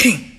king.